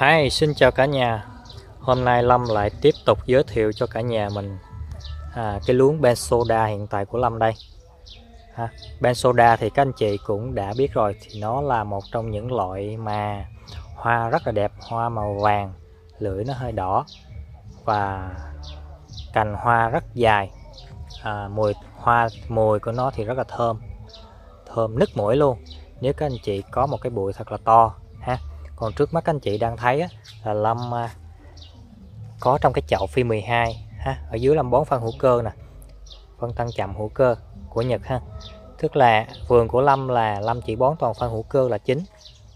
Hi, xin chào cả nhà. Hôm nay Lâm lại tiếp tục giới thiệu cho cả nhà mình à, cái luống Bensoda hiện tại của Lâm đây. Ha, Bensoda thì các anh chị cũng đã biết rồi thì nó là một trong những loại mà hoa rất là đẹp hoa màu vàng lưỡi nó hơi đỏ và cành hoa rất dài. À, mùi hoa mùi của nó thì rất là thơm thơm nứt mũi luôn. Nếu các anh chị có một cái bụi thật là to còn trước mắt anh chị đang thấy á, là lâm à, có trong cái chậu phi 12 ha ở dưới lâm bón phân hữu cơ nè. Phân tăng chậm hữu cơ của Nhật ha. Tức là vườn của Lâm là Lâm chỉ bón toàn phân hữu cơ là chính.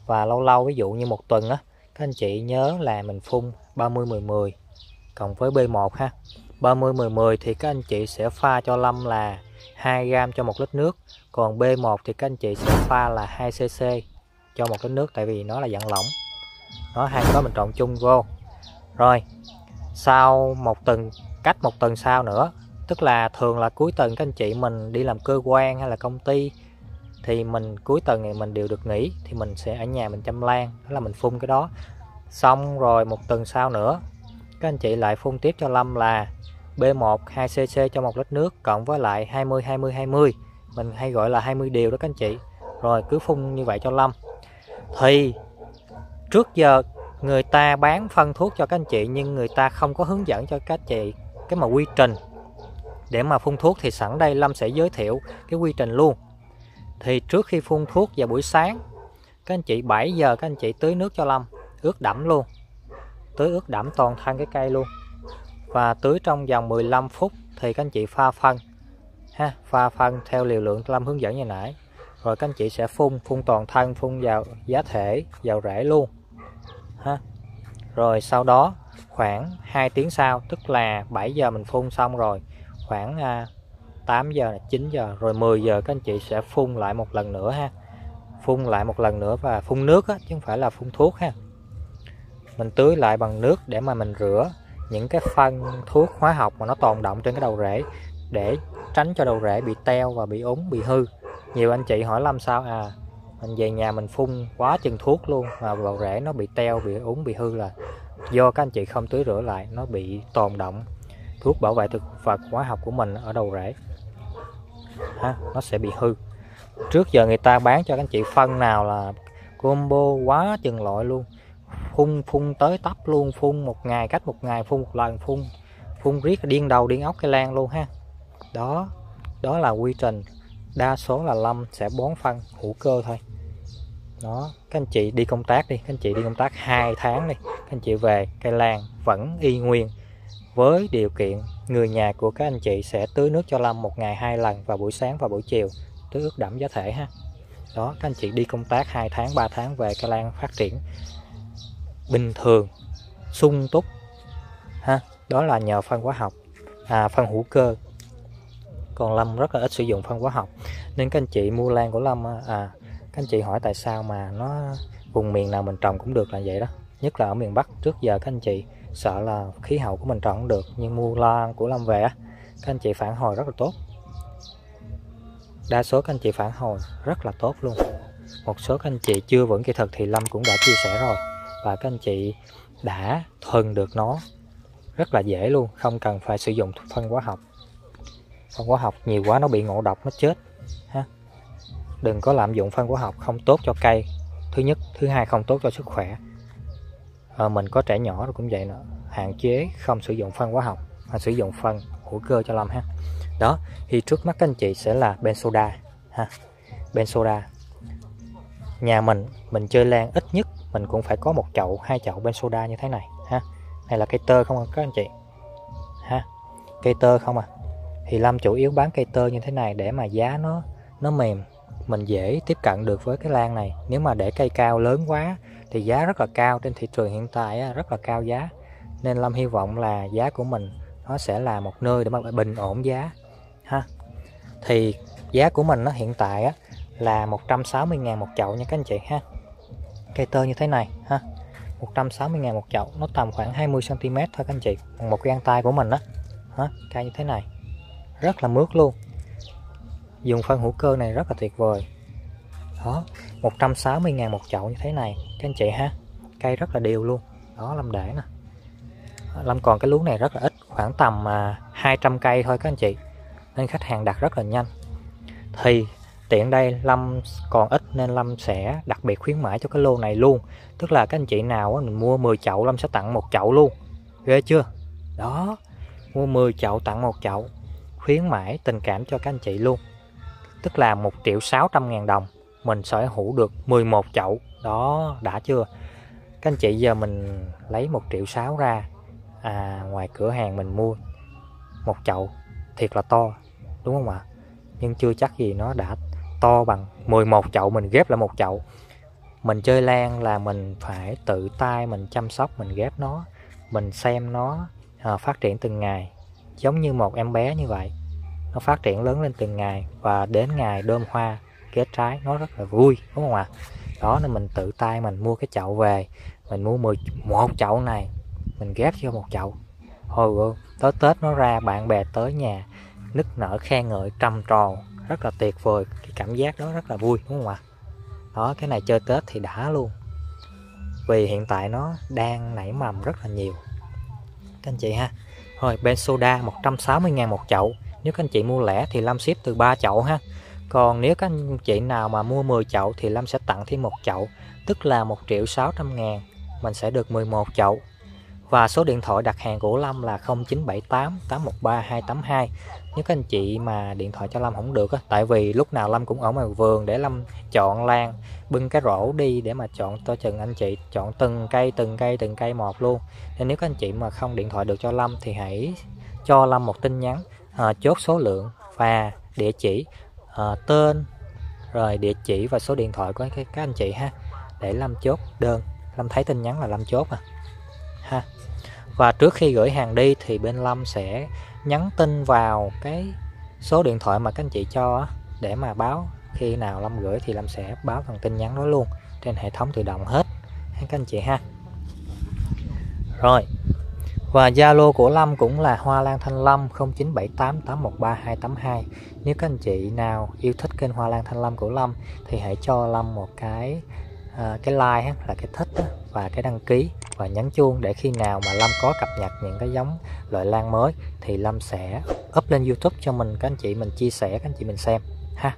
Và lâu lâu ví dụ như một tuần á các anh chị nhớ là mình phun 30 10 10 cộng với B1 ha. 30 10 10 thì các anh chị sẽ pha cho Lâm là 2 gram cho một lít nước. Còn B1 thì các anh chị sẽ pha là 2 cc cho một lít nước tại vì nó là dạng lỏng. Nó hai cái đó mình trộn chung vô. Rồi, sau một tuần, cách một tuần sau nữa, tức là thường là cuối tuần các anh chị mình đi làm cơ quan hay là công ty, thì mình cuối tuần này mình đều được nghỉ, thì mình sẽ ở nhà mình chăm lan đó là mình phun cái đó. Xong rồi một tuần sau nữa, các anh chị lại phun tiếp cho Lâm là B1 2cc cho một lít nước, cộng với lại 20 20 20 mình hay gọi là 20 điều đó các anh chị. Rồi, cứ phun như vậy cho Lâm thì, trước giờ người ta bán phân thuốc cho các anh chị nhưng người ta không có hướng dẫn cho các anh chị cái mà quy trình. Để mà phun thuốc thì sẵn đây Lâm sẽ giới thiệu cái quy trình luôn. Thì trước khi phun thuốc vào buổi sáng, các anh chị 7 giờ các anh chị tưới nước cho Lâm, ướt đẫm luôn. Tưới ướt đẫm toàn thân cái cây luôn. Và tưới trong vòng 15 phút thì các anh chị pha phân. Ha, pha phân theo liều lượng Lâm hướng dẫn như nãy rồi các anh chị sẽ phun phun toàn thân phun vào giá thể vào rễ luôn. Ha. Rồi sau đó khoảng 2 tiếng sau tức là 7 giờ mình phun xong rồi khoảng à, 8 giờ 9 giờ rồi 10 giờ các anh chị sẽ phun lại một lần nữa ha. Phun lại một lần nữa và phun nước á, chứ không phải là phun thuốc ha. Mình tưới lại bằng nước để mà mình rửa những cái phân thuốc hóa học mà nó tồn động trên cái đầu rễ để tránh cho đầu rễ bị teo và bị úng bị hư nhiều anh chị hỏi làm sao? À mình về nhà mình phun quá chừng thuốc luôn mà vào rễ nó bị teo bị úng bị hư là do các anh chị không tưới rửa lại nó bị tồn động thuốc bảo vệ thực vật hóa học của mình ở đầu rễ. Ha, nó sẽ bị hư. Trước giờ người ta bán cho các anh chị phân nào là combo quá chừng loại luôn. Phun phun tới tấp luôn phun một ngày cách một ngày phun một lần phun phun riết điên đầu điên ốc cây lan luôn ha. Đó đó là quy trình đa số là lâm sẽ bón phân hữu cơ thôi. Đó các anh chị đi công tác đi các anh chị đi công tác 2 tháng đi các anh chị về cây lan vẫn y nguyên. Với điều kiện người nhà của các anh chị sẽ tưới nước cho lâm một ngày hai lần vào buổi sáng và buổi chiều tưới ướt đẫm giá thể ha. Đó các anh chị đi công tác 2 tháng 3 tháng về cây lan phát triển bình thường sung túc ha. Đó là nhờ phân hóa học à, phân hữu cơ còn Lâm rất là ít sử dụng phân hóa học, nên các anh chị mua lan của Lâm à các anh chị hỏi tại sao mà nó vùng miền nào mình trồng cũng được là vậy đó. Nhất là ở miền Bắc, trước giờ các anh chị sợ là khí hậu của mình trồng không được, nhưng mua lan của Lâm về á, các anh chị phản hồi rất là tốt. Đa số các anh chị phản hồi rất là tốt luôn. Một số các anh chị chưa vững kỹ thuật thì Lâm cũng đã chia sẻ rồi, và các anh chị đã thuần được nó. Rất là dễ luôn, không cần phải sử dụng phân hóa học phân hóa học nhiều quá nó bị ngộ độc nó chết ha. Đừng có lạm dụng phân hóa học không tốt cho cây. Thứ nhất thứ hai không tốt cho sức khỏe. À, mình có trẻ nhỏ rồi cũng vậy nữa. Hạn chế không sử dụng phân hóa học mà sử dụng phân hữu cơ cho lâm ha. Đó thì trước mắt các anh chị sẽ là bensoda ha. Bensoda nhà mình mình chơi lan ít nhất mình cũng phải có một chậu hai chậu bensoda như thế này ha. Này là cây tơ không à các anh chị? Ha cây tơ không à? Thì Lâm chủ yếu bán cây tơ như thế này để mà giá nó nó mềm. Mình dễ tiếp cận được với cái lan này. Nếu mà để cây cao lớn quá thì giá rất là cao trên thị trường hiện tại rất là cao giá. Nên Lâm hy vọng là giá của mình nó sẽ là một nơi để mà bình ổn giá ha. Thì giá của mình nó hiện tại á, là 160.000 một chậu nha các anh chị ha. Cây tơ như thế này ha. 160.000 một chậu nó tầm khoảng 20 cm thôi các anh chị một cái găng tay của mình á cây như thế này rất là mướt luôn. Dùng phân hữu cơ này rất là tuyệt vời. Đó 160 ngàn một chậu như thế này, các anh chị ha. Cây rất là đều luôn. Đó, Lâm để nè. Lâm còn cái luống này rất là ít, khoảng tầm à, 200 cây thôi các anh chị. Nên khách hàng đặt rất là nhanh. Thì tiện đây Lâm còn ít nên Lâm sẽ đặc biệt khuyến mãi cho cái lô này luôn. Tức là các anh chị nào mình mua 10 chậu, Lâm sẽ tặng một chậu luôn. Ghê chưa? Đó, mua 10 chậu tặng một chậu khuyến mãi tình cảm cho các anh chị luôn. Tức là 1 triệu 600 ngàn đồng mình sở hữu được 11 chậu. Đó đã chưa? Các anh chị giờ mình lấy 1 triệu 6 ra à, ngoài cửa hàng mình mua một chậu thiệt là to đúng không ạ? Nhưng chưa chắc gì nó đã to bằng 11 chậu mình ghép lại một chậu. Mình chơi lan là mình phải tự tay mình chăm sóc mình ghép nó mình xem nó à, phát triển từng ngày giống như một em bé như vậy. Nó phát triển lớn lên từng ngày và đến ngày đơm hoa kết trái nó rất là vui, đúng không ạ? Đó, nên mình tự tay mình mua cái chậu về. Mình mua 10 một chậu này, mình ghép vô một chậu. Hồi tới tết nó ra, bạn bè tới nhà, nức nở khen ngợi, trầm trồ, rất là tuyệt vời. Cái cảm giác đó rất là vui, đúng không ạ? Đó, cái này chơi tết thì đã luôn. Vì hiện tại nó đang nảy mầm rất là nhiều. Các anh chị ha rồi bên soda 160 ngàn một chậu. Nếu các anh chị mua lẻ thì Lâm ship từ 3 chậu ha. Còn nếu các anh chị nào mà mua 10 chậu thì Lâm sẽ tặng thêm một chậu, tức là 1 triệu 600 ngàn. Mình sẽ được 11 chậu. Và số điện thoại đặt hàng của Lâm là 0978 813 282 nếu các anh chị mà điện thoại cho Lâm không được á. Tại vì lúc nào Lâm cũng ở ngoài vườn để Lâm chọn lan bưng cái rổ đi để mà chọn cho chừng anh chị chọn từng cây từng cây từng cây một luôn. Nên nếu các anh chị mà không điện thoại được cho Lâm thì hãy cho Lâm một tin nhắn à, chốt số lượng và địa chỉ à, tên rồi địa chỉ và số điện thoại của các, các anh chị ha để Lâm chốt đơn. Lâm thấy tin nhắn là Lâm chốt à. Ha. Và trước khi gửi hàng đi thì bên Lâm sẽ nhắn tin vào cái số điện thoại mà các anh chị cho để mà báo. Khi nào Lâm gửi thì Lâm sẽ báo bằng tin nhắn đó luôn trên hệ thống tự động hết. Các anh chị ha. Rồi và Zalo của Lâm cũng là Hoa Lan Thanh Lâm 0978813282 nếu các anh chị nào yêu thích kênh Hoa Lan Thanh Lâm của Lâm thì hãy cho Lâm một cái à, cái like là cái thích và cái đăng ký và nhấn chuông để khi nào mà Lâm có cập nhật những cái giống loại lan mới thì Lâm sẽ up lên YouTube cho mình, các anh chị mình chia sẻ, các anh chị mình xem, ha.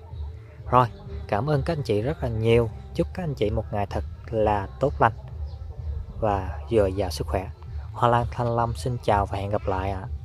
Rồi, cảm ơn các anh chị rất là nhiều. Chúc các anh chị một ngày thật là tốt lành và dồi dào sức khỏe. Hoa Lan Thanh Lâm xin chào và hẹn gặp lại ạ. à.